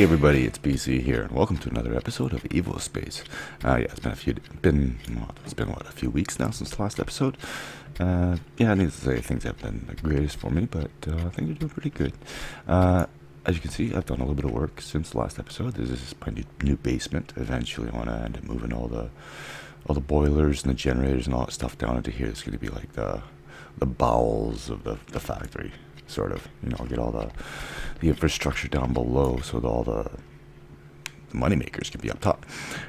Hey everybody, it's BC here, and welcome to another episode of Evospace. Uh, yeah, it's been a few, been well, it's been what a few weeks now since the last episode. Uh, yeah, I need to say things have been the greatest for me, but uh, things are doing pretty good. Uh, as you can see, I've done a little bit of work since the last episode. This is my new, new basement. Eventually, I want to end up moving all the all the boilers and the generators and all that stuff down into here. It's going to be like the the bowels of the the factory sort of. You know, I'll get all the the infrastructure down below so that all the, the money makers can be up top.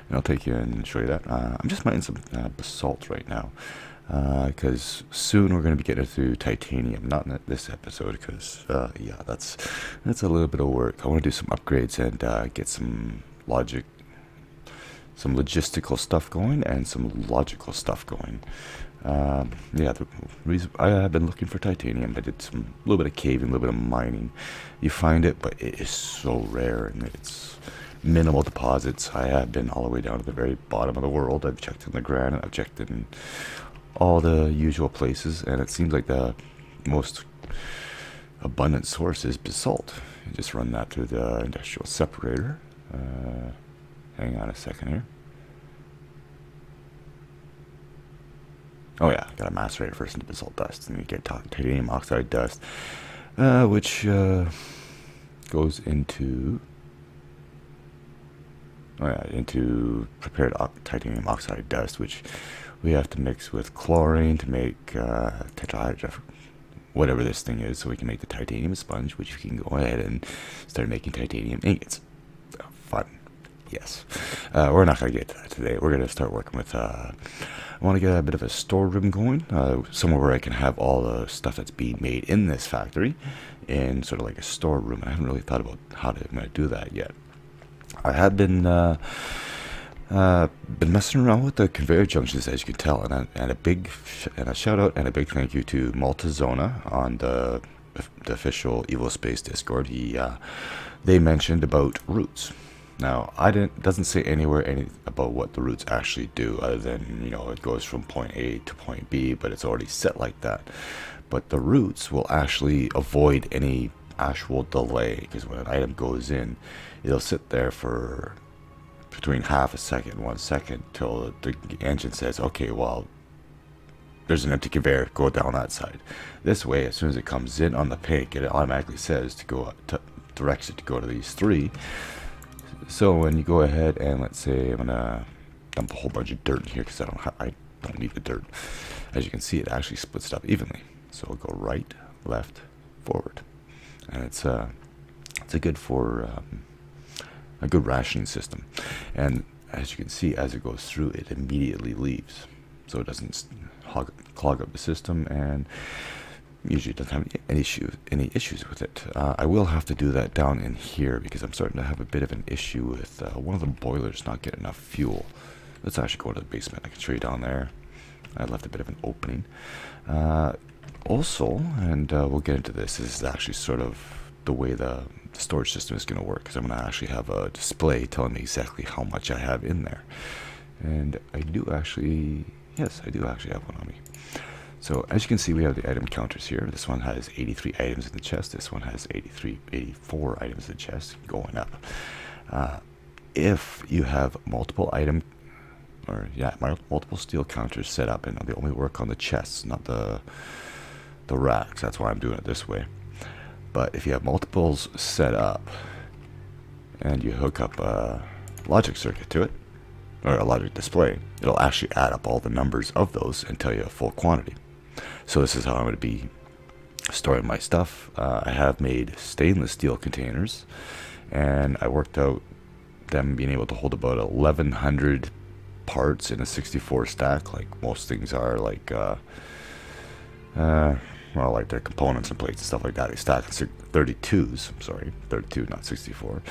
And I'll take you and show you that. Uh, I'm just mining some uh, basalt right now because uh, soon we're going to be getting through titanium. Not in this episode because uh, yeah, that's that's a little bit of work. I want to do some upgrades and uh, get some logic some logistical stuff going and some logical stuff going. Um, yeah, the reason I have been looking for titanium. I did some a little bit of caving, a little bit of mining. You find it, but it is so rare and it's minimal deposits. I have been all the way down to the very bottom of the world. I've checked in the granite. I've checked in all the usual places, and it seems like the most abundant source is basalt. You just run that through the industrial separator. Uh, hang on a second here. Oh yeah, got to macerate it first into basalt dust, and you get titanium oxide dust, uh, which uh, goes into oh yeah, into prepared titanium oxide dust, which we have to mix with chlorine to make uh, whatever this thing is, so we can make the titanium sponge, which we can go ahead and start making titanium ingots. fun, yes. Uh, we're not going to get to that today. We're going to start working with uh, I want to get a bit of a storeroom going, uh, somewhere where I can have all the stuff that's being made in this factory in sort of like a storeroom. I haven't really thought about how to, I'm going to do that yet. I have been uh, uh, been messing around with the conveyor junctions, as you can tell, and a, and a big and a shout out and a big thank you to Maltazona on the the official Evospace Discord. He uh, they mentioned about roots now, I didn't doesn't say anywhere any about what the roots actually do, other than you know it goes from point A to point B, but it's already set like that. But the roots will actually avoid any actual delay because when an item goes in, it'll sit there for between half a second, one second, till the engine says, okay, well, there's an empty conveyor, go down that side. This way, as soon as it comes in on the pick, it automatically says to go to, directs it to go to these three so when you go ahead and let's say I'm gonna dump a whole bunch of dirt in here because I don't I don't need the dirt. As you can see, it actually splits it up evenly. So I'll go right, left, forward, and it's uh it's a good for um, a good rationing system. And as you can see, as it goes through, it immediately leaves, so it doesn't hog, clog up the system and usually doesn't have any issues any issues with it. Uh, I will have to do that down in here because I'm starting to have a bit of an issue with uh, one of the boilers not getting enough fuel. Let's actually go to the basement. I can show you down there. I left a bit of an opening. Uh, also, and uh, we'll get into this, this is actually sort of the way the storage system is going to work because I'm going to actually have a display telling me exactly how much I have in there. And I do actually, yes, I do actually have one on me. So as you can see, we have the item counters here. This one has 83 items in the chest. This one has 83, 84 items in the chest going up. Uh, if you have multiple item, or yeah, multiple steel counters set up, and they only work on the chests, not the the racks. That's why I'm doing it this way. But if you have multiples set up, and you hook up a logic circuit to it, or a logic display, it'll actually add up all the numbers of those and tell you a full quantity. So this is how I'm going to be storing my stuff. Uh, I have made stainless steel containers, and I worked out them being able to hold about 1,100 parts in a 64 stack, like most things are, like, uh, uh, well, like their components and plates and stuff like that. They stack in 32s, I'm sorry, 32, not 64.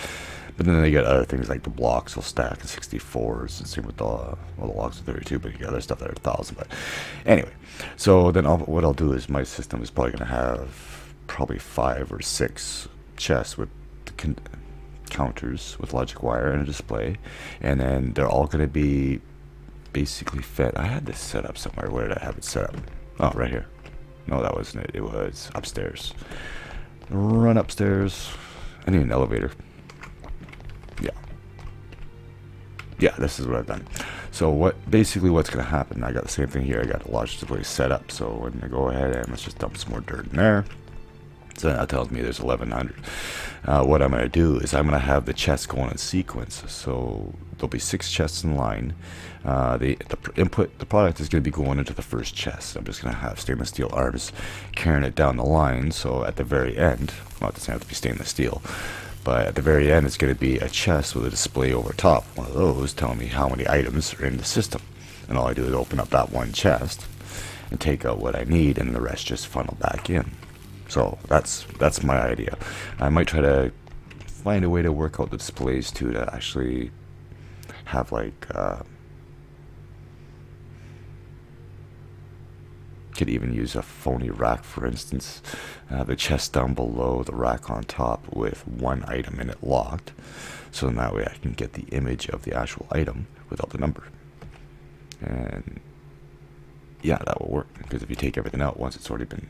But then they get other things like the blocks will stack in 64s, and same with the, well, the blocks are 32, but you get other stuff that are 1,000. But anyway, so then I'll, what I'll do is my system is probably going to have probably five or six chests with counters with logic wire and a display, and then they're all going to be basically fed. I had this set up somewhere. Where did I have it set up? Oh, right here. No, that wasn't it. It was upstairs. Run upstairs. I need an elevator. Yeah. Yeah, this is what I've done. So what basically what's going to happen, I got the same thing here. I got the display set up. So I'm going to go ahead and let's just dump some more dirt in there. So that tells me there's 1100. Uh, what I'm going to do is I'm going to have the chests going in sequence. So there'll be six chests in line. Uh, the, the input, the product is going to be going into the first chest. I'm just going to have stainless steel arms carrying it down the line. So at the very end, well, it doesn't have to be stainless steel, but at the very end, it's going to be a chest with a display over top. One of those telling me how many items are in the system. And all I do is open up that one chest and take out what I need, and the rest just funnel back in. So that's that's my idea. I might try to find a way to work out the displays too to actually have like uh, could even use a phony rack for instance uh, the chest down below the rack on top with one item in it locked so then that way I can get the image of the actual item without the number and yeah that will work because if you take everything out once it's already been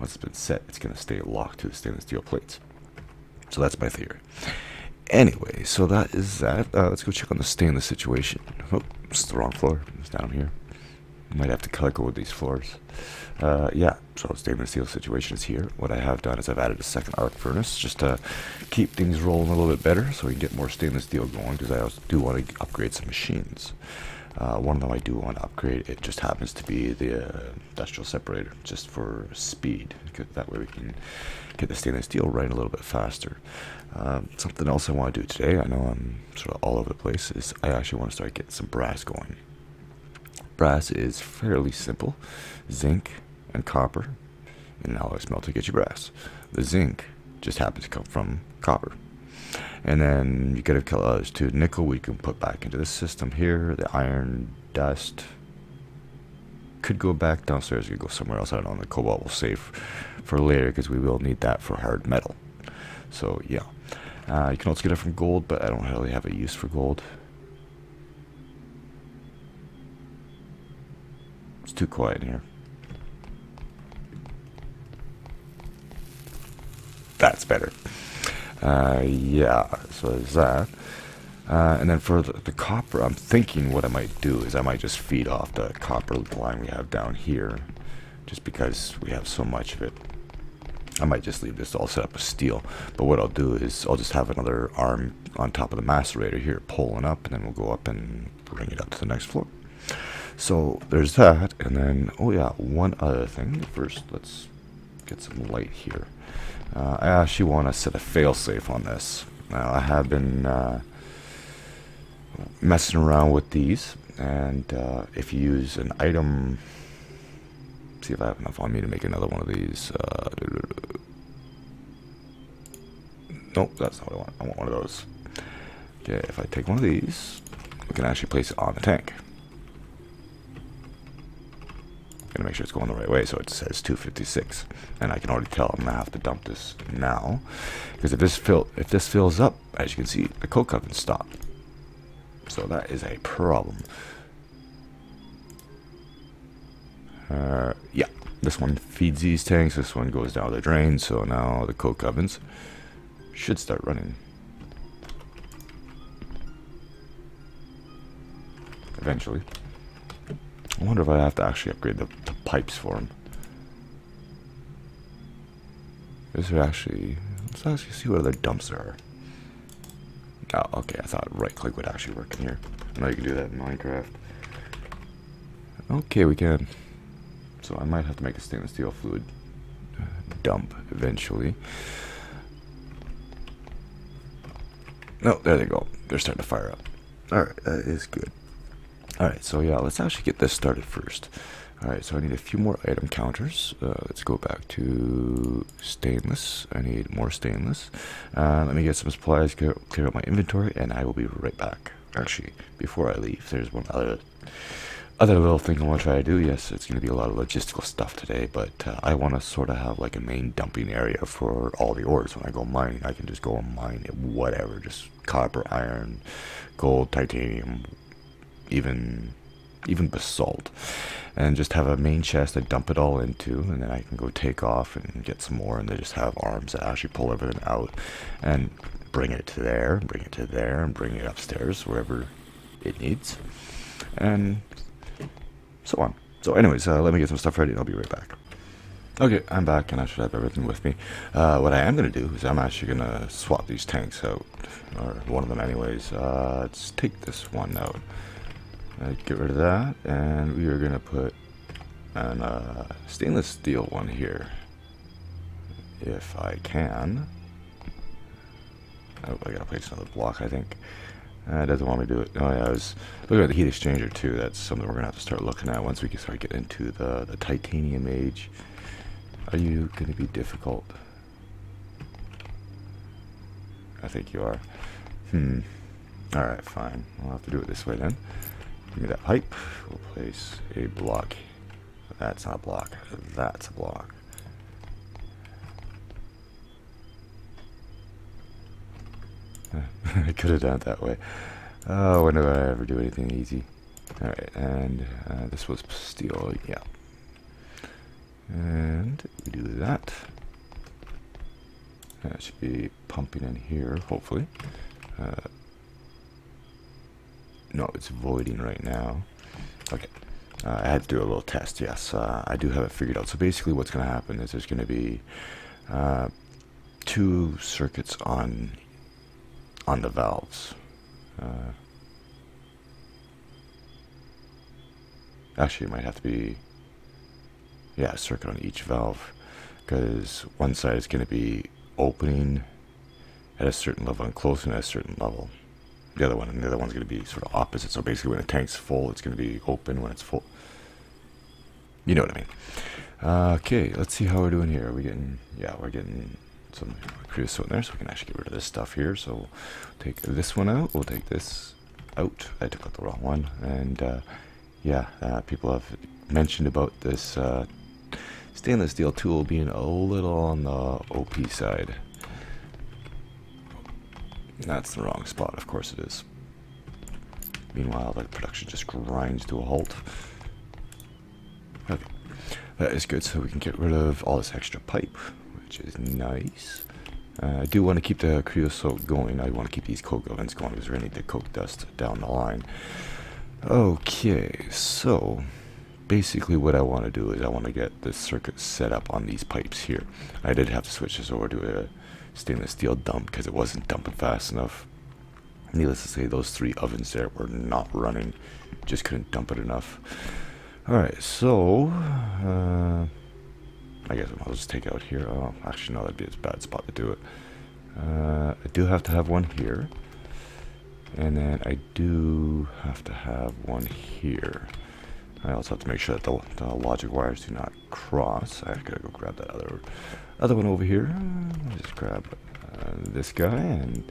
once it's been set, it's going to stay locked to the stainless steel plates. So that's my theory. Anyway, so that is that. Uh, let's go check on the stainless situation. Oh, it's the wrong floor. It's down here. Might have to color code these floors. Uh, yeah, so stainless steel situation is here. What I have done is I've added a second arc furnace just to keep things rolling a little bit better so we can get more stainless steel going because I also do want to upgrade some machines. Uh, one of them I do want to upgrade. It just happens to be the uh, industrial separator, just for speed. That way we can get the stainless steel running a little bit faster. Um, something else I want to do today, I know I'm sort of all over the place, is I actually want to start getting some brass going. Brass is fairly simple. Zinc and copper, and alloy smelt to get you brass. The zinc just happens to come from copper. And then you get a couple others too. Nickel we can put back into the system here. The iron dust could go back downstairs. Could go somewhere else. I don't know. The cobalt will save for later because we will need that for hard metal. So yeah, uh, you can also get it from gold, but I don't really have a use for gold. It's too quiet here. That's better. Uh, yeah, so there's that. Uh, and then for the, the, copper, I'm thinking what I might do is I might just feed off the copper line we have down here, just because we have so much of it. I might just leave this all set up with steel, but what I'll do is I'll just have another arm on top of the macerator here pulling up, and then we'll go up and bring it up to the next floor. So there's that, and then, oh yeah, one other thing. First, let's get some light here. Uh, I actually want to set a failsafe on this. Now, I have been uh, messing around with these, and uh, if you use an item, see if I have enough on me to make another one of these. Uh, nope, that's not what I want. I want one of those. Okay, if I take one of these, we can actually place it on the tank. Gonna make sure it's going the right way so it says 256. And I can already tell I'm gonna have to dump this now. Because if this fill if this fills up, as you can see, the coke oven stopped. So that is a problem. Uh, yeah, this one feeds these tanks, this one goes down the drain, so now the coke ovens should start running. Eventually. I wonder if I have to actually upgrade the pipes for them. Is there actually... Let's actually see what other dumps there are. Oh, okay, I thought right click would actually work in here. I know you can do that in Minecraft. Okay, we can. So I might have to make a stainless steel fluid uh, dump eventually. No, there they go. They're starting to fire up. Alright, that is good. Alright, so yeah, let's actually get this started first. Alright, so I need a few more item counters. Uh, let's go back to stainless. I need more stainless. Uh, let me get some supplies, clear, clear out my inventory, and I will be right back. Actually, before I leave, there's one other other little thing I want to try to do. Yes, it's going to be a lot of logistical stuff today, but uh, I want to sort of have like a main dumping area for all the ores. When I go mining, I can just go and mine whatever, just copper, iron, gold, titanium, even even basalt, and just have a main chest I dump it all into, and then I can go take off and get some more, and they just have arms that actually pull everything out, and bring it to there, bring it to there, and bring it upstairs wherever it needs, and so on. So anyways, uh, let me get some stuff ready and I'll be right back. Okay, I'm back and I should have everything with me. Uh, what I am going to do is I'm actually going to swap these tanks out, or one of them anyways. Uh, let's take this one out. Uh, get rid of that, and we are going to put an uh, stainless steel one here, if I can. Oh, I gotta place another block, I think. Uh, it doesn't want me to do it. Oh yeah, I was looking at the heat exchanger too. That's something we're gonna have to start looking at once we can start getting into the, the titanium age. Are you gonna be difficult? I think you are. Hmm. Alright, fine. We'll have to do it this way then. Give me that pipe. We'll place a block. That's not a block. That's a block. I could have done it that way. Oh, when do I ever do anything easy? Alright, and uh, this was steel, yeah. And we do that. That should be pumping in here, hopefully. Uh, no, it's voiding right now. Okay. Uh, I had to do a little test, yes. Uh, I do have it figured out. So basically what's going to happen is there's going to be uh, two circuits on on the valves. Uh, actually, it might have to be, yeah, a circuit on each valve, because one side is going to be opening at a certain level and closing at a certain level. The other one, and the other one's going to be sort of opposite. So basically, when the tank's full, it's going to be open. When it's full, you know what I mean. Uh, okay, let's see how we're doing here. Are we getting, yeah, we're getting some creosote in there so we can actually get rid of this stuff here. So we'll take this one out. We'll take this out. I took out the wrong one. And uh, yeah, uh, people have mentioned about this uh, stainless steel tool being a little on the OP side. That's the wrong spot, of course it is. Meanwhile, the production just grinds to a halt. Okay, that is good, so we can get rid of all this extra pipe which is nice. Uh, I do want to keep the creosote going. I want to keep these coke ovens going because we're going to need the coke dust down the line. Okay, so basically what I want to do is I want to get this circuit set up on these pipes here. I did have to switch this over to a stainless steel dump because it wasn't dumping fast enough. Needless to say, those three ovens there were not running. Just couldn't dump it enough. Alright, so... Uh, I guess I'll just take out here. Oh, actually, no, that'd be a bad spot to do it. Uh, I do have to have one here. And then I do have to have one here. I also have to make sure that the, the logic wires do not cross. I gotta go grab that other other one over here. Just grab uh, this guy and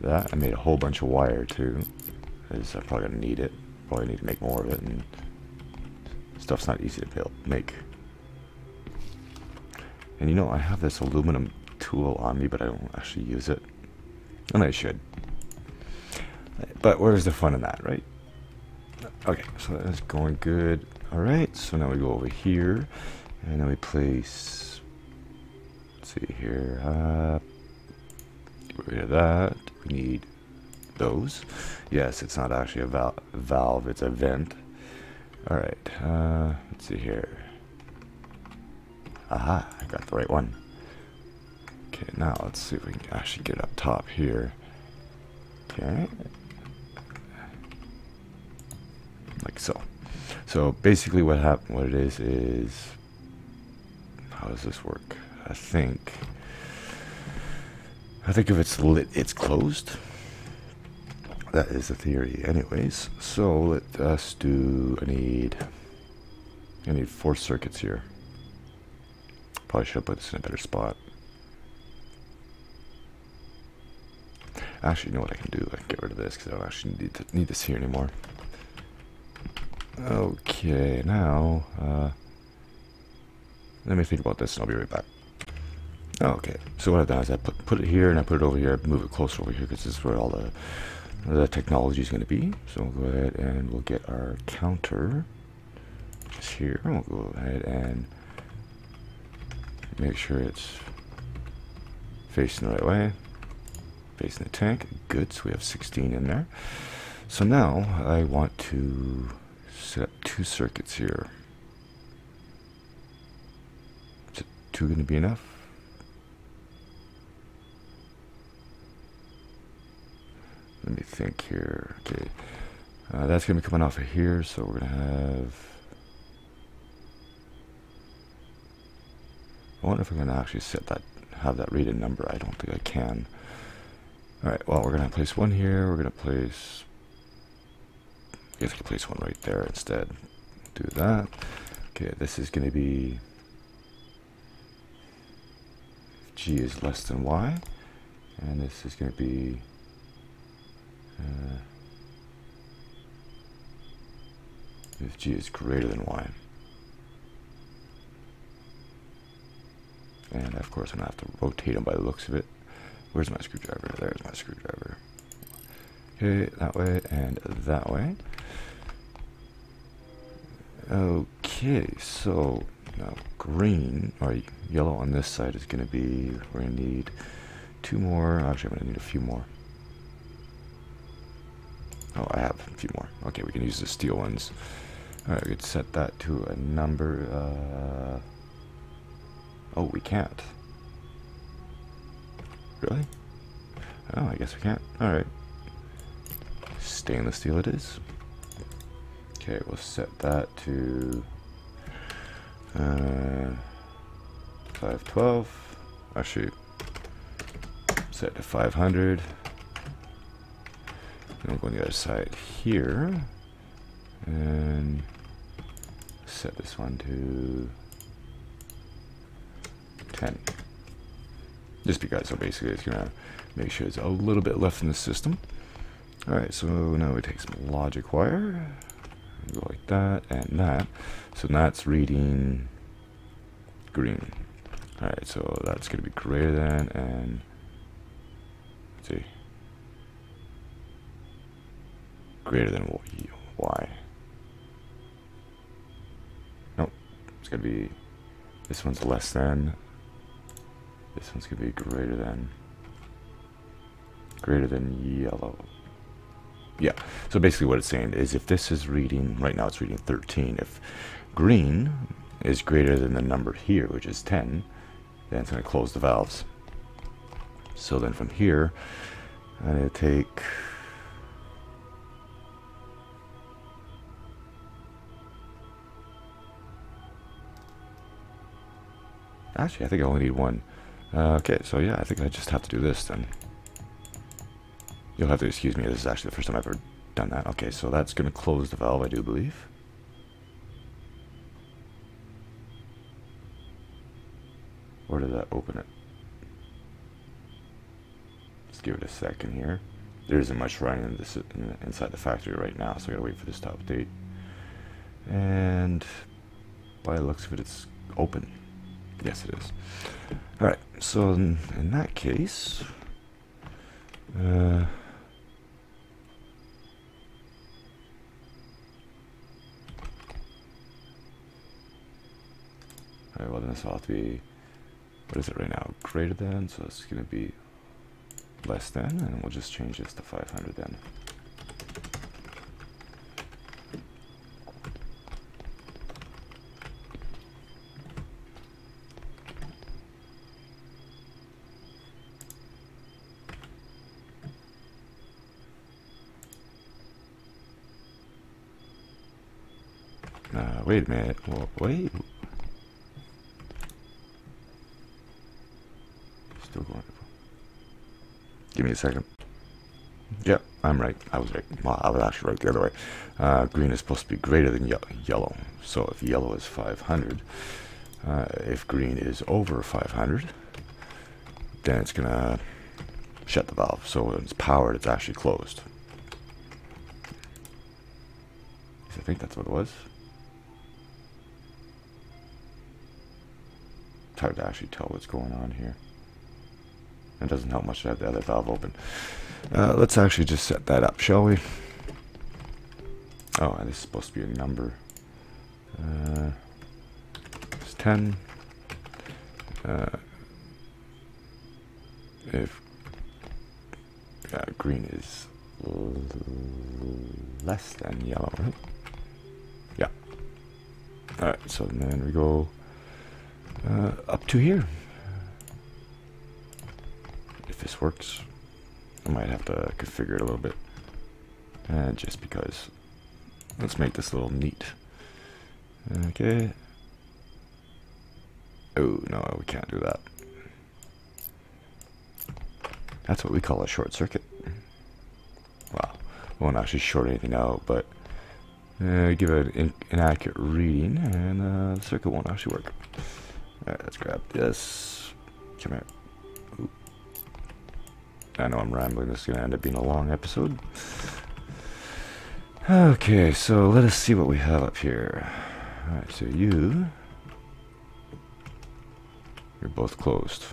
that. I made a whole bunch of wire too. Because I'm probably gonna need it. Probably need to make more of it. And stuff's not easy to build, make. And you know, I have this aluminum tool on me, but I don't actually use it. And I should. But where's the fun in that, right? Okay, so that's going good. Alright, so now we go over here. And then we place... See here. Uh, get rid of that. We need those. Yes, it's not actually a val valve, it's a vent. Alright, uh, let's see here. Aha, I got the right one. Okay, now let's see if we can actually get up top here. Okay. Like so. So basically what happened, what it is, is, how does this work? I think, I think if it's lit, it's closed. That is the theory anyways. So let us do, I need, I need four circuits here. Probably should have put this in a better spot. Actually, you know what I can do? I can get rid of this because I don't actually need, to, need this here anymore. Okay, now, uh, let me think about this and I'll be right back. Oh, okay, so what I've done is I put, put it here and I put it over here, move it closer over here because this is where all the the technology is going to be. So we'll go ahead and we'll get our counter just here. We'll go ahead and make sure it's facing the right way, facing the tank. Good, so we have 16 in there. So now I want to set up two circuits here. Is two going to be enough? Let me think here. Okay, uh, that's going to be coming off of here, so we're going to have... I wonder if I'm to actually set that, have that read a number. I don't think I can. Alright, well, we're going to place one here. We're going to place... I guess I can place one right there instead. Do that. Okay, this is going to be... G is less than Y. And this is going to be... Uh, if G is greater than Y. And of course I'm going to have to rotate them by the looks of it. Where's my screwdriver? There's my screwdriver. Okay, that way and that way. Okay, so now green, or yellow on this side is going to be, we're going to need two more. Actually, I'm going to need a few more. Oh, I have a few more. Okay, we can use the steel ones. Alright, we could set that to a number. Uh, oh, we can't. Really? Oh, I guess we can't. Alright. Stainless steel it is. Okay, we'll set that to uh, 512. Actually, set to 500. Then we'll go on the other side here. And set this one to 10. Just because, so basically it's to make sure it's a little bit left in the system. Alright, so now we take some logic wire. Go like that and that. So that's reading green. Alright, so that's going to be greater than and see greater than y. Nope, it's going to be this one's less than. This one's going to be greater than greater than yellow. Yeah, so basically what it's saying is if this is reading, right now it's reading 13, if green is greater than the number here, which is 10, then it's going to close the valves. So then from here, I'm going to take Actually, I think I only need one. Uh, okay, so yeah, I think I just have to do this then. You'll have to excuse me, this is actually the first time I've ever done that. Okay, so that's going to close the valve, I do believe. Or did that open it? Let's give it a second here. There isn't much running in this, in, inside the factory right now, so I gotta wait for this to update. And by the looks of it, it's open. Yes, it is. Alright, so in, in, that case... Uh, Alright, well then this will have to be... What is it right now? Greater than, so it's going to be less than, and we'll just change this to 500 then. Uh, wait a minute. Well, wait. Still going. Give me a second. Yep, I'm right. I was right. Well, I was actually right the other way. Uh, green is supposed to be greater than ye yellow. So if yellow is 500, uh, if green is over 500, then it's going to shut the valve. So when it's powered, it's actually closed. I think that's what it was. hard to actually tell what's going on here. It doesn't help much to have the other valve open. Uh, let's actually just set that up, shall we? Oh, and this is supposed to be a number. Uh, it's 10. Uh, if yeah, green is less than yellow, right? Yeah. Alright, so then we go uh, up to here. If this works, I might have to configure it a little bit. Uh, just because. Let's make this a little neat. Okay. Oh, no, we can't do that. That's what we call a short circuit. Well, we won't actually short anything out, but uh, give it an inaccurate reading, and uh, the circuit won't actually work. Alright, let's grab this. Come here. I know I'm rambling. This is going to end up being a long episode. Okay, so let us see what we have up here. Alright, so you... You're both closed.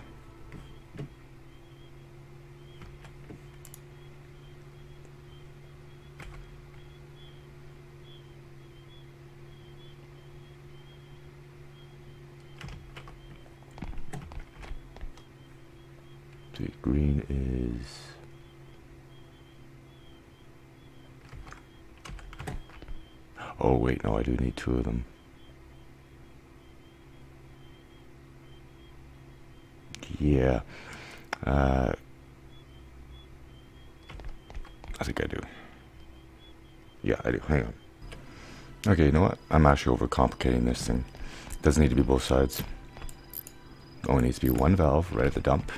Green is... Oh wait, no, I do need two of them. Yeah. Uh, I think I do. Yeah, I do. Hang on. Okay, you know what? I'm actually overcomplicating this thing. Doesn't need to be both sides. Only needs to be one valve right at the dump.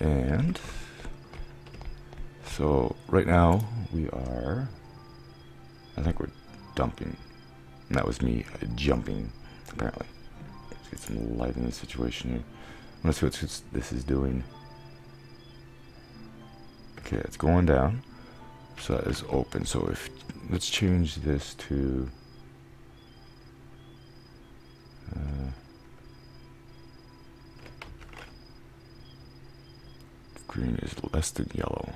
And so right now we are, I think we're dumping. And that was me uh, jumping, apparently. Let's get some light in the situation here. Let's see what this is doing. Okay, it's going down. So that is open. So if let's change this to green is less than yellow.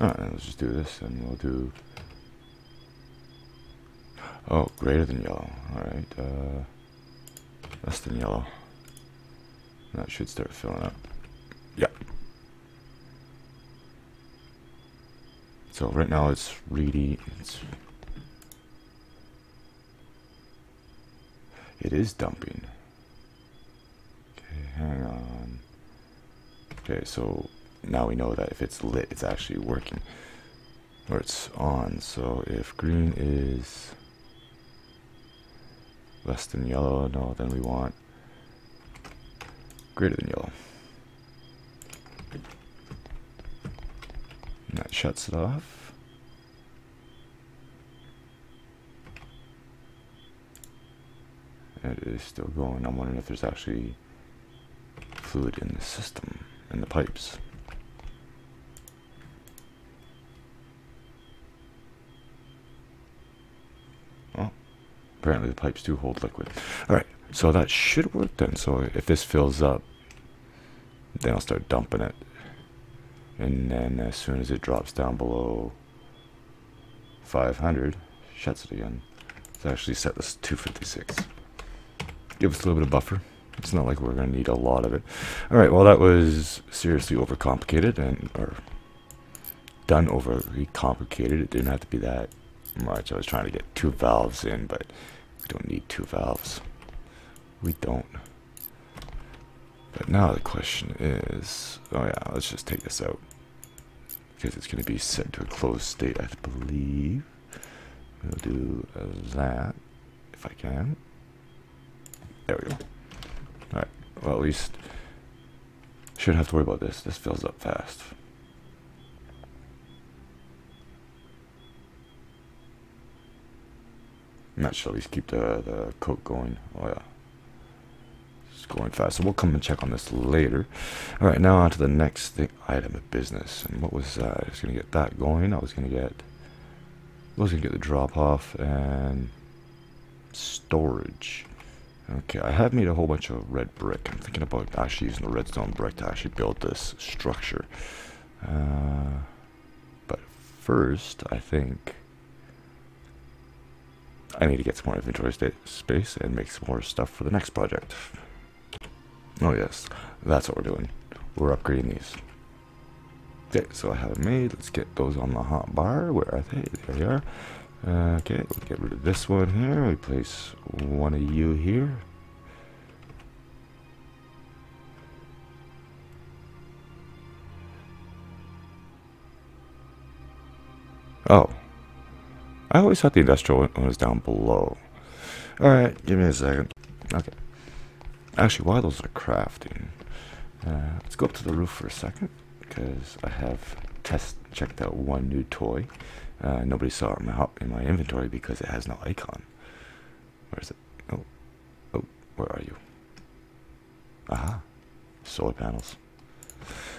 Alright, let's just do this and we'll do Oh, greater than yellow. Alright, uh less than yellow. That should start filling up. Yeah. So right now it's really it's it is dumping. Hang on. Okay, so now we know that if it's lit, it's actually working. Or it's on. So if green is less than yellow, no, then we want greater than yellow. And that shuts it off. It is still going. I'm wondering if there's actually fluid in the system, in the pipes. Apparently the pipes do hold liquid. Alright, so that should work then. So if this fills up, then I'll start dumping it. And then as soon as it drops down below 500, shuts it again. Let's actually set this to 256. Give us a little bit of buffer. It's not like we're going to need a lot of it. Alright, well that was seriously overcomplicated and or done overly complicated. It didn't have to be that much. I was trying to get two valves in, but we don't need two valves. We don't. But now the question is, oh yeah, let's just take this out. Because it's going to be set to a closed state, I believe. We'll do that, if I can. There we go. Alright, well at least, shouldn't have to worry about this. This fills up fast. And that should at least keep the, the coat going. Oh yeah. It's going fast. So we'll come and check on this later. Alright, now on to the next thing, item of business. And what was that? I was going to get that going. I was going to get... I was going to get the drop off and storage. Okay, I have made a whole bunch of red brick. I'm thinking about actually using the redstone brick to actually build this structure. Uh, but first, I think I need to get some more inventory space and make some more stuff for the next project. Oh yes, that's what we're doing. We're upgrading these. Okay, so I have made. Let's get those on the hot bar. Where are they? There they are. Uh, okay, we'll get rid of this one here. We place one of you here. Oh. I always thought the industrial one was down below. Alright, give me a second. Okay. Actually, while those are crafting, uh, let's go up to the roof for a second, because I have test checked out one new toy. Uh, nobody saw it in my, in my inventory because it has no icon. Where is it? Oh, oh, where are you? Aha, solar panels.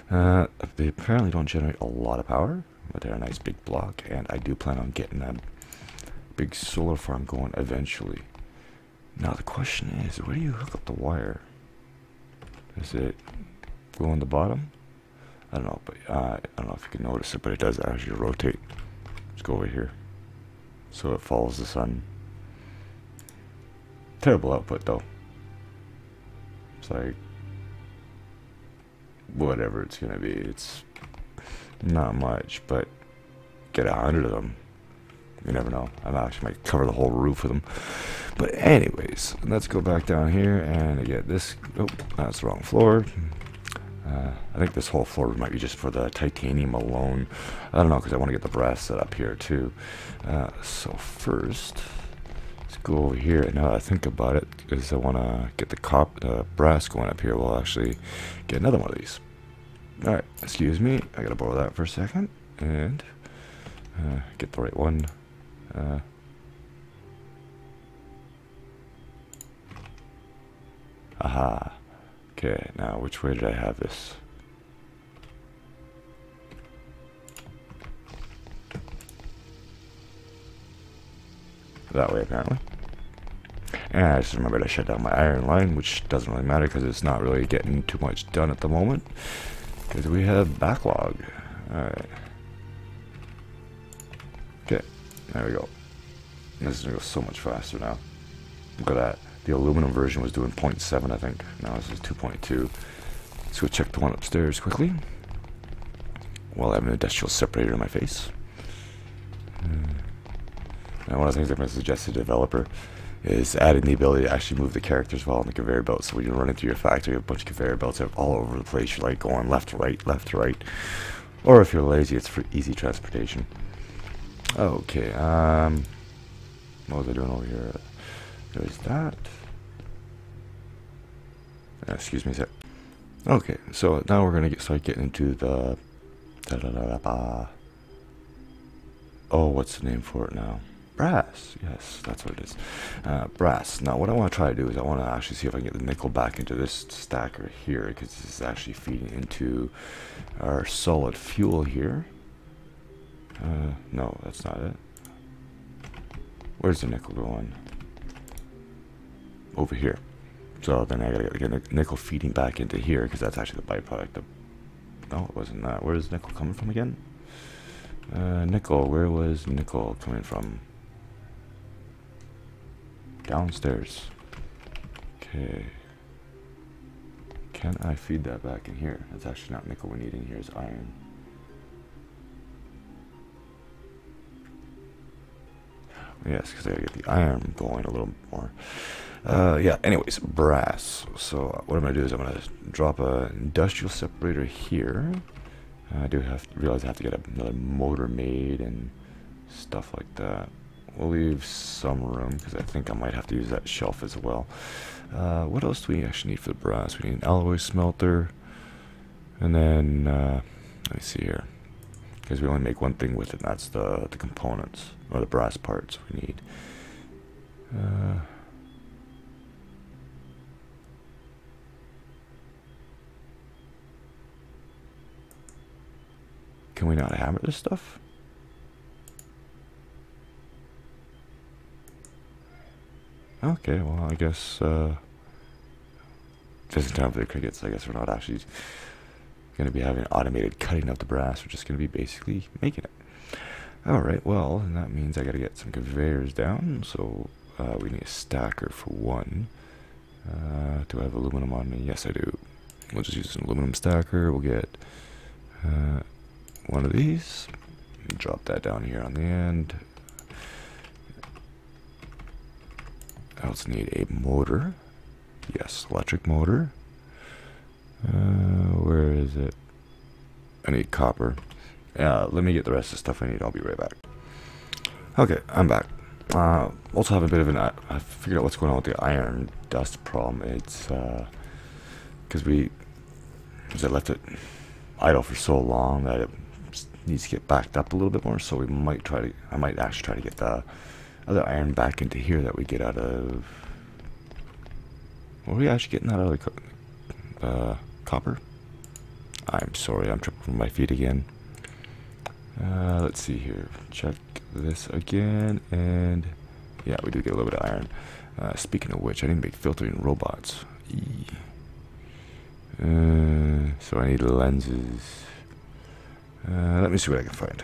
Uh, they apparently don't generate a lot of power, but they're a nice big block, and I do plan on getting a big solar farm going eventually. Now the question is, where do you hook up the wire? Is it go on the bottom? I don't know, but uh, I don't know if you can notice it, but it does actually rotate. Let's go over here. So it follows the sun. Terrible output though. It's like whatever it's gonna be. It's not much, but get a hundred of them. You never know. I actually might cover the whole roof with them. But anyways, let's go back down here and get this. Oh, that's the wrong floor. Uh, I think this whole floor might be just for the titanium alone. I don't know because I want to get the brass set up here too. Uh, so first, let's go over here. Now I think about it, is I want to get the cop uh, brass going up here. We'll actually get another one of these. All right, excuse me. I gotta borrow that for a second and uh, get the right one. Uh, aha. Okay, now which way did I have this? That way, apparently. And I just remembered I shut down my iron line, which doesn't really matter because it's not really getting too much done at the moment. Because we have backlog. Alright. Okay, there we go. This is going to go so much faster now. Look at that. The aluminum version was doing 0.7, I think. Now this is 2.2. Let's go check the one upstairs quickly. While I have an industrial separator in my face. Hmm. Now one of the things I'm going to suggest to the developer is adding the ability to actually move the characters while on the conveyor belt. So when you're running through your factory, you a bunch of conveyor belts are all over the place. You're like going left to right, left to right. Or if you're lazy, it's for easy transportation. Okay, um, what was I doing over here? There's that. Uh, excuse me sec. Okay, so now we're gonna get start getting into the. Da -da -da oh, what's the name for it now? Brass. Yes, that's what it is. Uh, brass. Now, what I want to try to do is I want to actually see if I can get the nickel back into this stacker here because this is actually feeding into our solid fuel here. Uh, no, that's not it. Where's the nickel going? Over here. So then I gotta get nickel feeding back into here because that's actually the byproduct of. No, it wasn't that. Where's nickel coming from again? Uh, nickel. Where was nickel coming from? Downstairs. Okay. Can I feed that back in here? It's actually not nickel we need in here is iron. Yes, because I gotta get the iron going a little more. Uh, yeah, anyways, brass. So what I'm gonna do is I'm gonna drop an industrial separator here. I do have to realize I have to get another motor made and stuff like that. We'll leave some room because I think I might have to use that shelf as well. Uh, what else do we actually need for the brass? We need an alloy smelter. And then, uh, let me see here. Because we only make one thing with it, and that's the, the components, or the brass parts we need. Uh, can we not hammer this stuff? Okay, well, I guess, uh, just in time for the crickets, I guess we're not actually going to be having automated cutting of the brass. We're just going to be basically making it. Alright, well, and that means I got to get some conveyors down, so uh, we need a stacker for one. Uh, do I have aluminum on me? Yes, I do. We'll just use an aluminum stacker. We'll get uh, one of these. Drop that down here on the end. I also need a motor. Yes, electric motor. Uh, where is it? I need copper. Uh, let me get the rest of the stuff I need. I'll be right back. Okay, I'm back. Uh, also have a bit of an... I figured out what's going on with the iron dust problem. It's because uh, we... Because I left it idle for so long that it needs to get backed up a little bit more. So we might try to... I might actually try to get the other iron back into here that we get out of... Were we actually getting that out of the uh, copper? I'm sorry, I'm tripping from my feet again. Uh, let's see here. Check this again, and yeah, we do get a little bit of iron. Uh, speaking of which, I didn't make filtering robots. Uh, so I need lenses. Uh, let me see what I can find.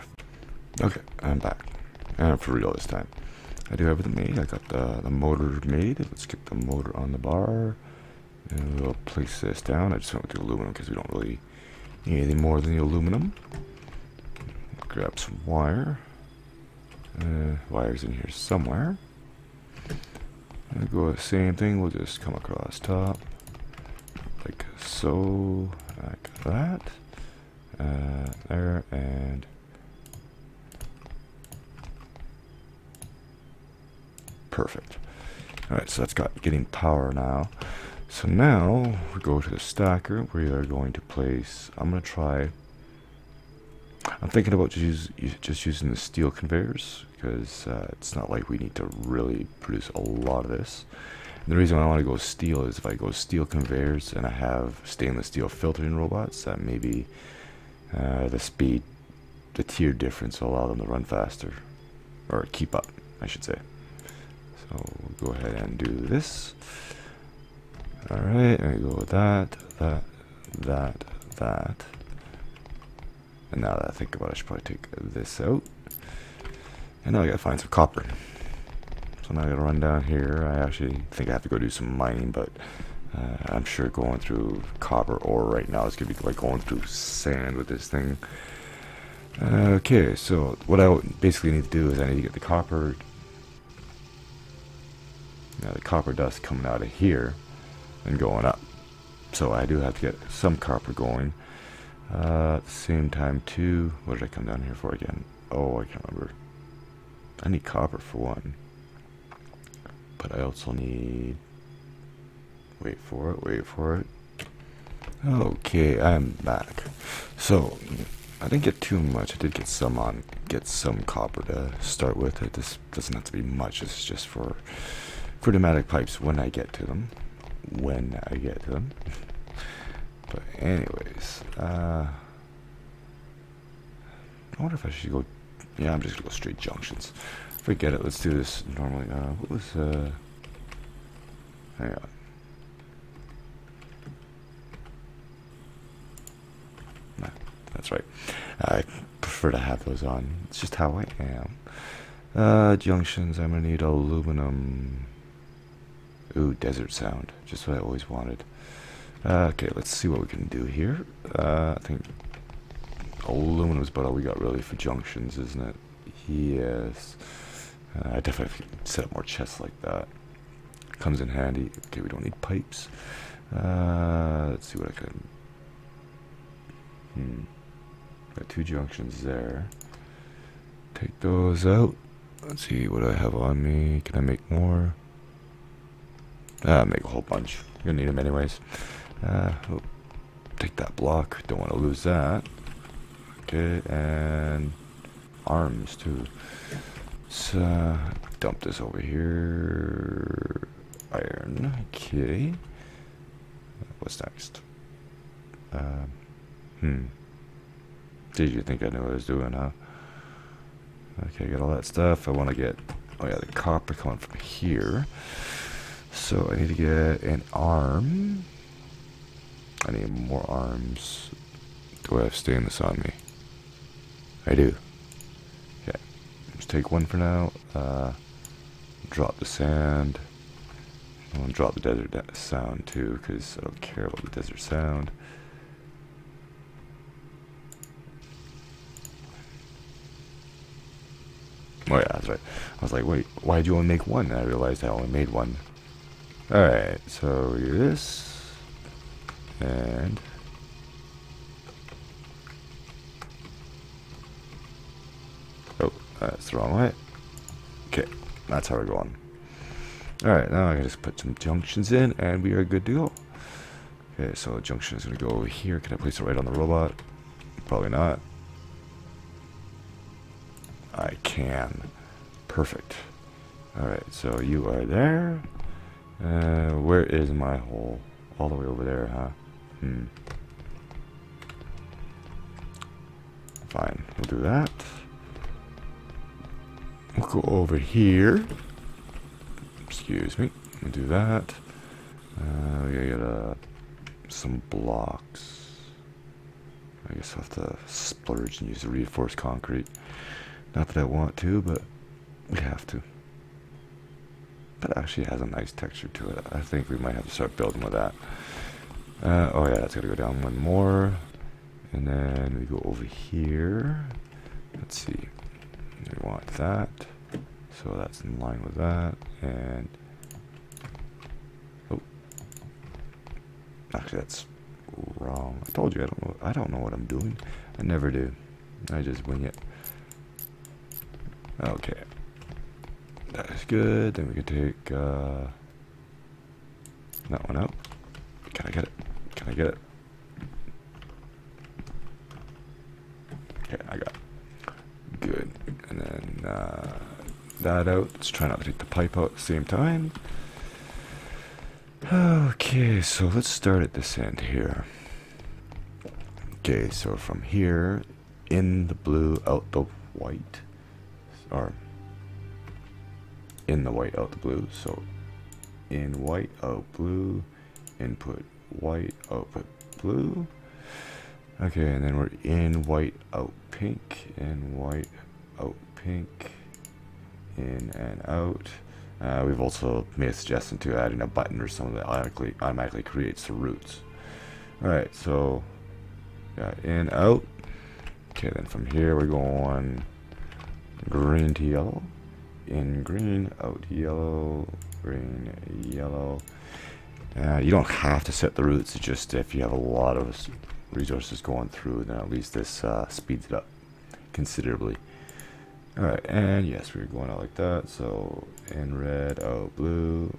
Okay, I'm back. And for real this time. I do have everything made. I got the, the motor made. Let's get the motor on the bar. And we'll place this down. I just went with the aluminum because we don't really need anything more than the aluminum grab some wire. Uh, wire's in here somewhere. And go the same thing, we'll just come across top. Like so, like that. Uh, there, and perfect. Alright, so that's got getting power now. So now we go to the stacker. We are going to place. I'm to try I'm thinking about just, use, just using the steel conveyors because uh, it's not like we need to really produce a lot of this. The reason I want to go steel is if I go steel conveyors and I have stainless steel filtering robots, that maybe uh, the speed, the tier difference will allow them to run faster or keep up, I should say. So we'll go ahead and do this. Alright, and go with that, that, that, that. And now that I think about it, I should probably take this out. And now I gotta find some copper. So now I gotta run down here. I actually think I have to go do some mining, but uh, I'm sure going through copper ore right now is gonna be like going through sand with this thing. Uh, okay, so what I basically need to do is I need to get the copper, now the copper dust coming out of here and going up. So I do have to get some copper going. Uh, at the same time, too, what did I come down here for again? Oh, I can't remember. I need copper for one. But I also need... Wait for it, wait for it. Okay, I'm back. So, I didn't get too much. I did get some on, get some copper to start with. It just doesn't have to be much. It's just for, for pneumatic pipes when I get to them. When I get to them. But anyways, uh, I wonder if I should go. Yeah, I'm just gonna go straight junctions. Forget it. Let's do this normally. Uh, what was uh? Hang on. That's right. I prefer to have those on. It's just how I am. Uh, junctions. I'm gonna need aluminum. Ooh, desert sand. Just what I always wanted. Uh, okay, let's see what we can do here. Uh, I think aluminum is about all we got really for junctions, isn't it? Yes. Uh, I definitely set up more chests like that. Comes in handy. Okay, we don't need pipes. Uh, let's see what I can... Hmm. Got two junctions there. Take those out. Let's see what I have on me. Can I make more? Uh, make a whole bunch. You're gonna need them anyways. Uh, oh, take that block. Don't want to lose that. Okay, and arms too. So dump this over here. Iron. Okay. What's next? Uh, hmm. Did you think I knew what I was doing, huh? Okay, got all that stuff. I want to get. Oh yeah, the copper coming from here. so I need to get an arm. I need more arms. Do I have stainless on me? I do. Okay, let's take one for now. Uh, drop the sand. I'm gonna drop the desert sand too, because I don't care about the desert sand. Oh yeah, that's right. I was like, wait, why did you only make one? And I realized I only made one. Alright, so do this. And. Oh, that's the wrong way. Okay, that's how we're going. Alright, now I can just put some junctions in and we are good to go. Okay, so the junction is going to go over here. Can I place it right on the robot? Probably not. I can. Perfect. Alright, so you are there. Uh, where is my hole? All the way over there, huh? Hmm. Fine, we'll do that. We'll go over here. Excuse me. We'll do that. Uh, we gotta get uh, some blocks. I guess I'll have to splurge and use reinforced concrete. Not that I want to, but we have to. That actually has a nice texture to it. I think we might have to start building with that. Uh, oh yeah, that's gotta go down one more. And then we go over here. Let's see. We want that. So that's in line with that. And oh, actually that's wrong. I told you I don't know. I don't know what I'm doing. I never do. I just wing it. Okay. That is good. Then we can take uh, that one out. Can I get it? Can I get it? Okay, I got it. Good. And then uh, that out. Let's try not to take the pipe out at the same time. Okay, so let's start at this end here. Okay, so from here, in the blue, out the white, or in the white, out the blue. So in white, out blue, input white, output blue. Okay, and then we're in white, out pink, in white, out pink, in and out. Uh, we've also made a suggestion to adding a button or something that automatically, automatically creates the routes. Alright, so got in, out. Okay, then from here we're going green to yellow. In green, out yellow, green, yellow. Uh, you don't have to set the routes, it's just if you have a lot of resources going through, then at least this uh, speeds it up considerably. Alright, and yes, we're going out like that. So in red, out blue.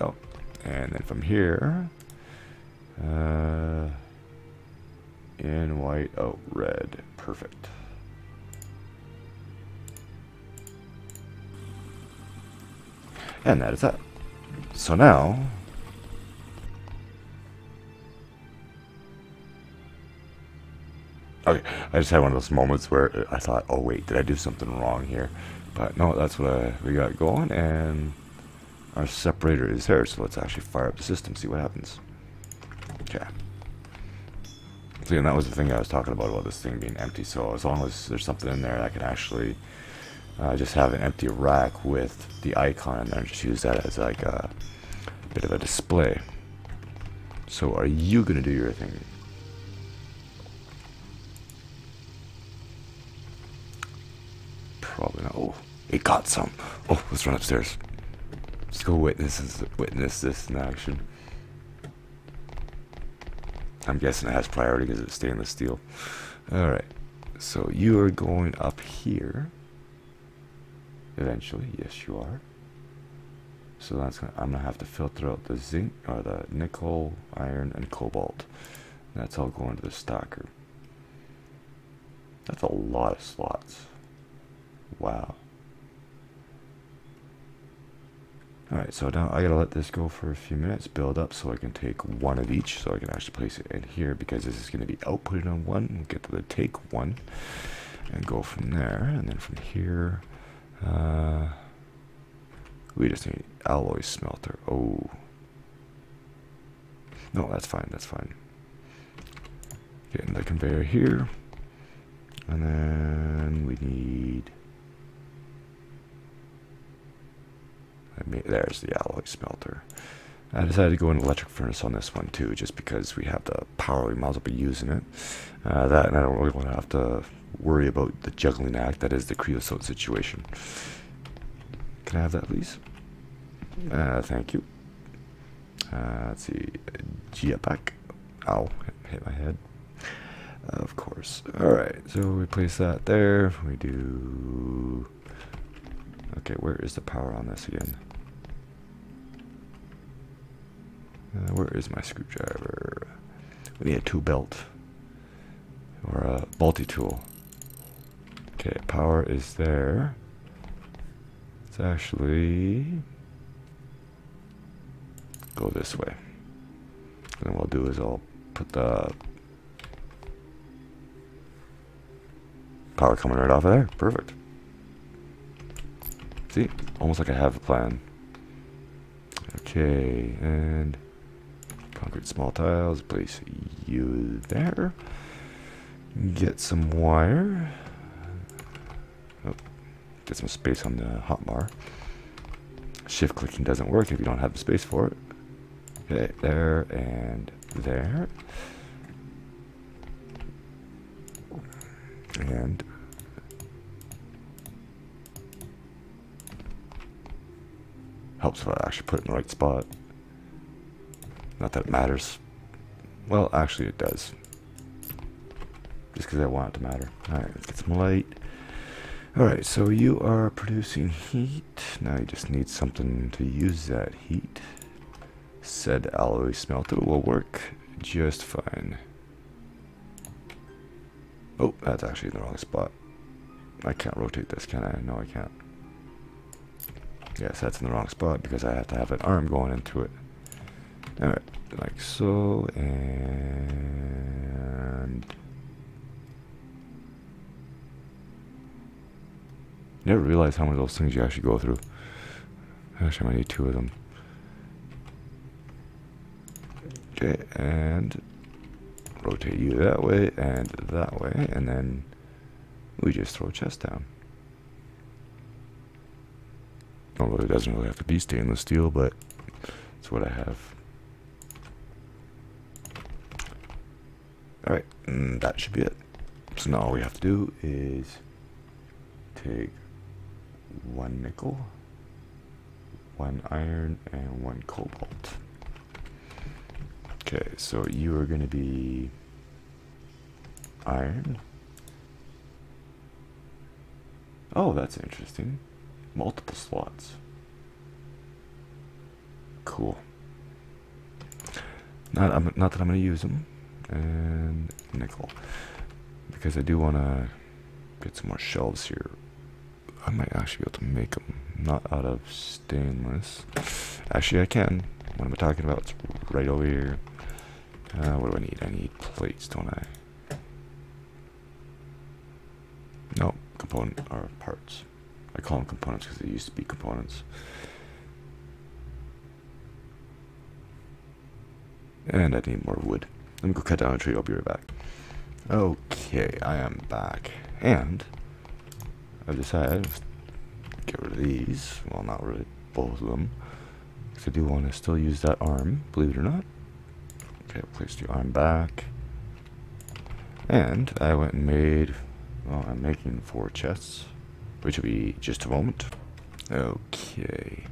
Oh, and then from here, uh, in white, out red. Perfect. And that is that. So now, Okay, I just had one of those moments where I thought, oh wait, did I do something wrong here? But no, that's what I, we got going, and our separator is there, so let's actually fire up the system, see what happens. Okay. See, and that was the thing I was talking about, about this thing being empty, so as long as there's something in there, I can actually uh, just have an empty rack with the icon and just use that as like a bit of a display. So are you going to do your thing? Probably not. Oh, it got some. Oh, let's run upstairs. Let's go witness witness this in action. I'm guessing it has priority because it's stainless steel. Alright. So you are going up here. Eventually. Yes, you are. So that's gonna, I'm gonna have to filter out the zinc or the nickel, iron, and cobalt. That's all going to the stacker. That's a lot of slots. Wow. Alright, so now I gotta let this go for a few minutes, build up so I can take one of each, so I can actually place it in here because this is gonna be outputted on one, we'll get to the take one, and go from there, and then from here, uh, We just need alloy smelter. Oh. No, that's fine, that's fine. Getting the conveyor here. And then we need... I mean, there's the alloy smelter. I decided to go an electric furnace on this one too, just because we have the power, we might as well be using it. Uh, that, and I don't really want to have to worry about the juggling act that is the creosote situation. Can I have that, please? Uh, thank you. Uh, let's see. Jetpack. Ow, hit my head. Of course. Alright, so we place that there. We do... Okay, where is the power on this again? Uh, where is my screwdriver? We need a two belt. Or a multi-tool. Okay, power is there. It's actually go this way. And what I'll do is I'll put the power coming right off of there. Perfect. See? Almost like I have a plan. Okay, and concrete small tiles, place you there. Get some wire. Oh, get some space on the hotbar. Shift clicking doesn't work if you don't have the space for it. Okay, there and there. And helps if I actually put it in the right spot. Not that it matters. Well, actually it does. Just because I want it to matter. Alright, let's get some light. Alright, so you are producing heat. Now you just need something to use that heat. Said alloy smelter will work just fine. Oh, that's actually in the wrong spot. I can't rotate this, can I? No, I can't. Yes, that's in the wrong spot because I have to have an arm going into it. Alright, like so, and... Never realized how many of those things you actually go through. Actually, I might need two of them. Okay, and rotate you that way and that way, and then we just throw chest down. Although it doesn't really have to be stainless steel, but it's what I have. Alright, that should be it. So now all we have to do is take one nickel, one iron, and one cobalt. Okay, so you are going to be iron. Oh, that's interesting. Multiple slots. Cool. Not, I'm, not that I'm going to use them. And nickel. Because I do want to get some more shelves here. I might actually be able to make them. Not out of stainless. Actually, I can. What am I talking about? It's right over here. Uh, what do I need? I need plates, don't I? No, component or parts. I call them components because they used to be components. And I need more wood. Let me go cut down a tree. I'll be right back. Okay, I am back. And I've decided to get rid of these. Well, not really both of them. Because I do want to still use that arm, believe it or not. Okay, I'll place the arm back. And I went and made, well, I'm making four chests, which will be just a moment. Okay.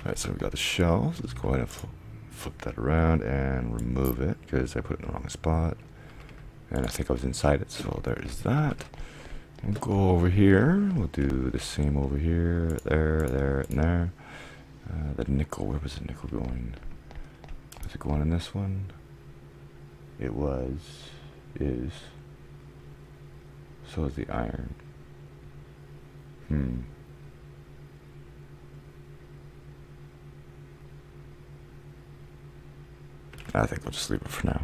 Alright, so we've got the shelves. Let's go ahead and fl flip that around and remove it because I put it in the wrong spot. And I think I was inside it, so there's that. We'll go over here. We'll do the same over here, there, there, and there. Uh, the nickel, where was the nickel going? Was it going in this one? It was, is, so is the iron. Hmm. I think I'll just leave it for now.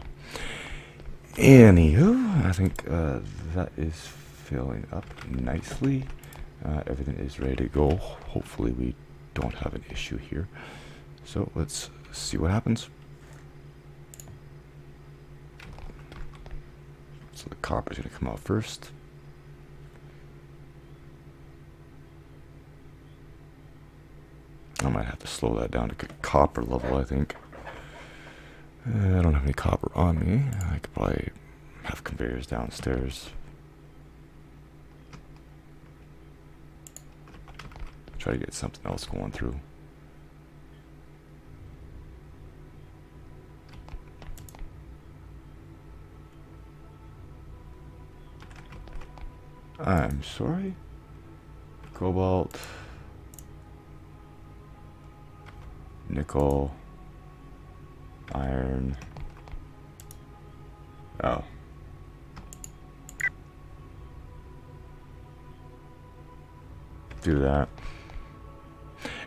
Anywho, I think uh, that is filling up nicely. Uh, everything is ready to go. Hopefully we don't have an issue here. So let's see what happens. So the copper is going to come out first. I might have to slow that down to copper level, I think. Uh, I don't have any copper on me. I could probably have conveyors downstairs. Try to get something else going through. I'm sorry. Cobalt. Nickel. Iron. Oh. Do that.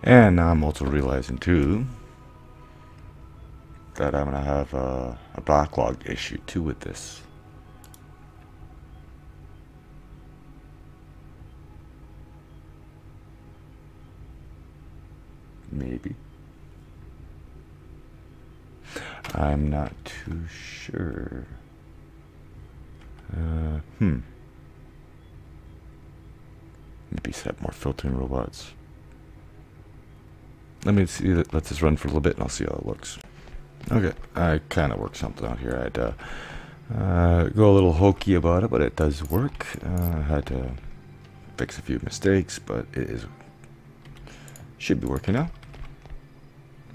And now I'm also realizing too that I'm to have a, a backlog issue too with this. Maybe. I'm not too sure. Uh, hmm. Maybe set more filtering robots. Let me see, let this run for a little bit and I'll see how it looks. Okay, I kind of worked something out here. I had to uh, go a little hokey about it, but it does work. Uh, I had to fix a few mistakes, but it is should be working now.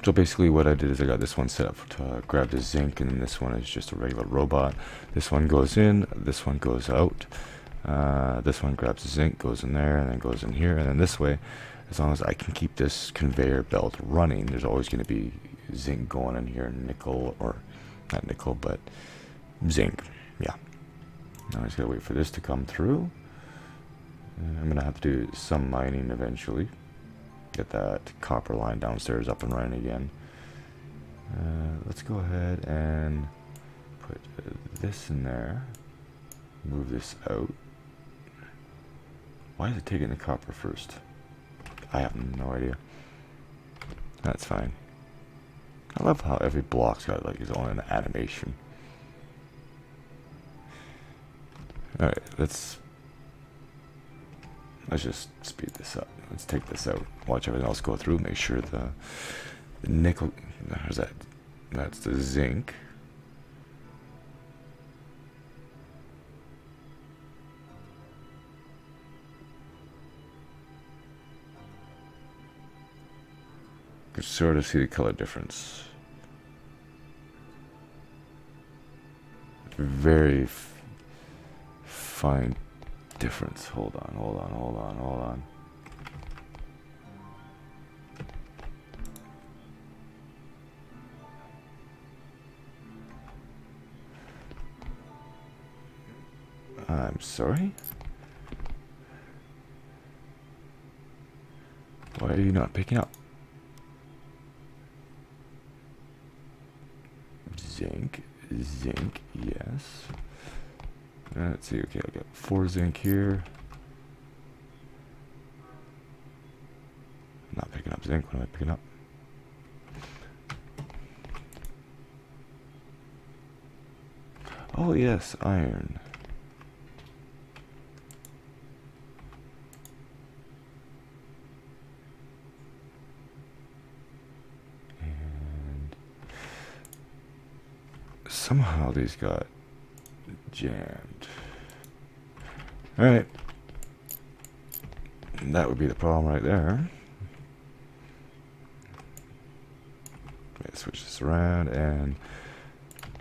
So basically what I did is I got this one set up to uh, grab the zinc and then this one is just a regular robot. This one goes in, this one goes out. Uh, this one grabs the zinc, goes in there, and then goes in here. And then this way, as long as I can keep this conveyor belt running, there's always going to be zinc going in here, nickel, or not nickel, but zinc. Yeah. Now I just got to wait for this to come through. I'm going to have to do some mining eventually. Get that copper line downstairs up and running again. Uh, let's go ahead and put this in there. Move this out. Why is it taking the copper first? I have no idea. That's fine. I love how every block's got like its own animation. Alright, let's let's just speed this up. Let's take this out. Watch everything else go through. Make sure the, the nickel there's that that's the zinc. could sort of see the color difference. Very fine difference. Hold on, hold on, hold on, hold on. I'm sorry? Why are you not picking up? zinc, zinc, yes. Uh, let's see, okay, I got four zinc here. I'm not picking up zinc, what am I picking up? Oh yes, iron. Somehow these got jammed. Alright. That would be the problem right there. Let's switch this around and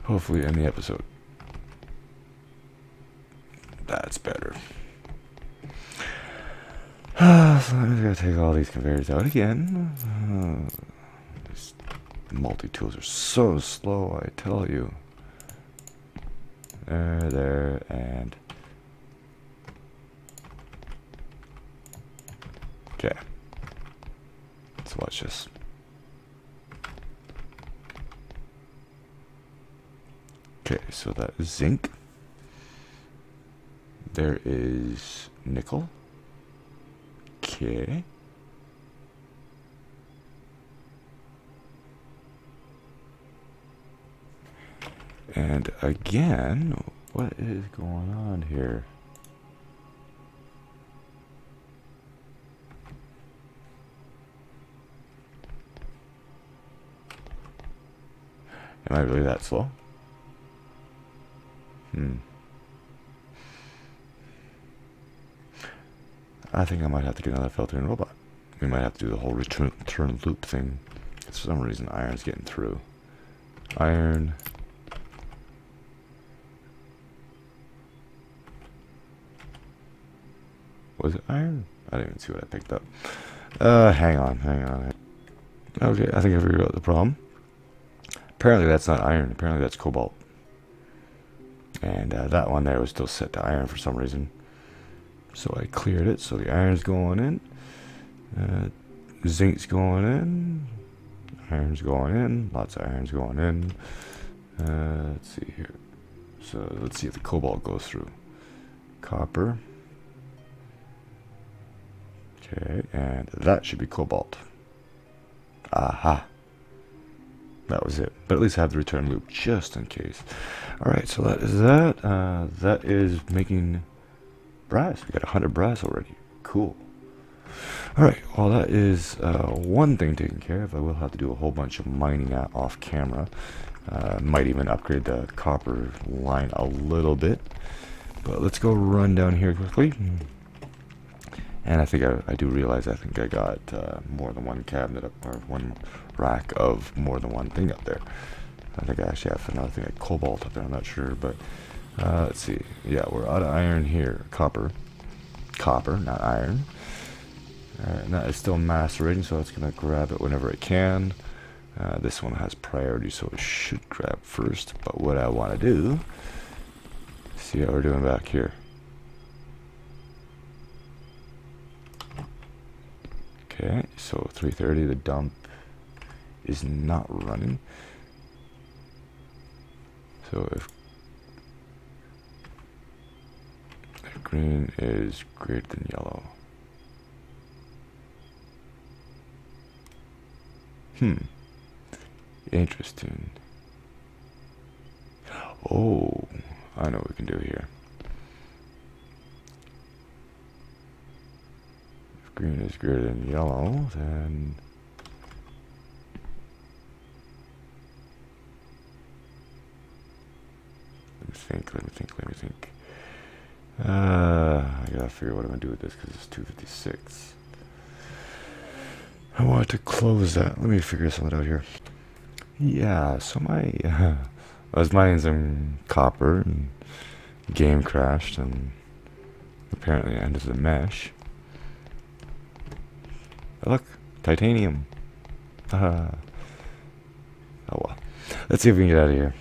hopefully end the episode. That's better. so I'm gonna take all these conveyors out again. Uh, these multi-tools are so slow, I tell you. There, there, and... Okay. Let's watch this. Okay, so that is zinc. There is nickel. Okay. And again, what is going on here? Am I really that slow? Hmm. I think I might have to get another filtering robot. We might have to do the whole return, return loop thing. For some reason, iron's getting through. Iron. Was it iron? I didn't even see what I picked up. Uh, hang on, hang on. Okay, I think I figured out the problem. Apparently that's not iron. Apparently that's cobalt. And uh, that one there was still set to iron for some reason. So I cleared it. So the iron's going in. Uh, zinc's going in. Iron's going in. Lots of iron's going in. Uh, let's see here. So let's see if the cobalt goes through. Copper. Okay, and that should be cobalt. Aha. That was it. But at least I have the return loop just in case. Alright, so that is that. Uh, that is making brass. We got 100 brass already. Cool. Alright, well that is uh, one thing taken care of. I will have to do a whole bunch of mining off camera. Uh, might even upgrade the copper line a little bit. But let's go run down here quickly. And I think I, I do realize I think I got uh, more than one cabinet up, or one rack of more than one thing up there. I think I actually have another thing of cobalt up there, I'm not sure, but uh, let's see. Yeah, we're out of iron here. Copper. Copper, not iron. And that is still macerating, so it's going to grab it whenever it can. Uh, this one has priority, so it should grab first. But what I want to do, see how we're doing back here. Okay, so 330, the dump is not running. So if, if green is greater than yellow. Hmm. Interesting. Oh, I know what we can do here. Green is greater than yellow, then Let me think, let me think, let me think. Uh, I gotta figure out what I'm gonna do with this because it's 256. I want to close that. Let me figure something out here. Yeah, so my, uh, I was mining some copper and game crashed and apparently ended the mesh. Look, titanium. Uh, oh well. Let's see if we can get out of here.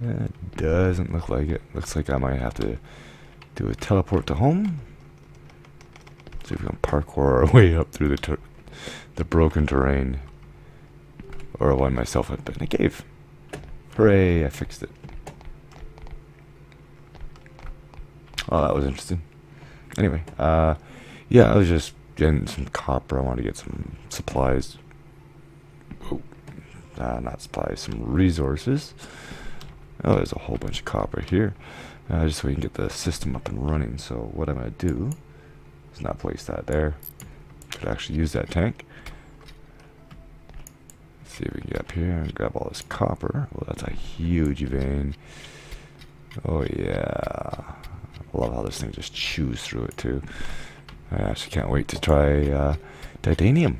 It doesn't look like it. Looks like I might have to do a teleport to home. See if we can parkour our way up through the the broken terrain. Or wind myself up in a cave. Hooray, I fixed it. Oh, that was interesting. Anyway, uh, yeah, I was just getting some copper. I wanted to get some supplies. Oh, uh, not supplies, some resources. Oh, there's a whole bunch of copper here. Uh, just so we can get the system up and running. So what am I'm going to do is not place that there. Could actually use that tank. Let's see if we can get up here and grab all this copper. Well, that's a huge vein. Oh, yeah. Love how this thing just chews through it, too. I actually can't wait to try uh, titanium.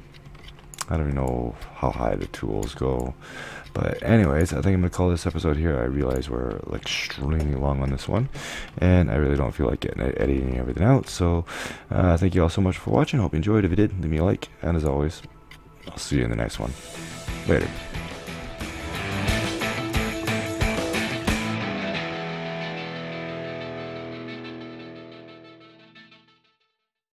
I don't even know how high the tools go. But anyways, I think I'm going to call this episode here. I realize we're like extremely long on this one. And I really don't feel like getting editing everything out. So uh, thank you all so much for watching. Hope you enjoyed. If you did, leave me a like. And as always, I'll see you in the next one. Later.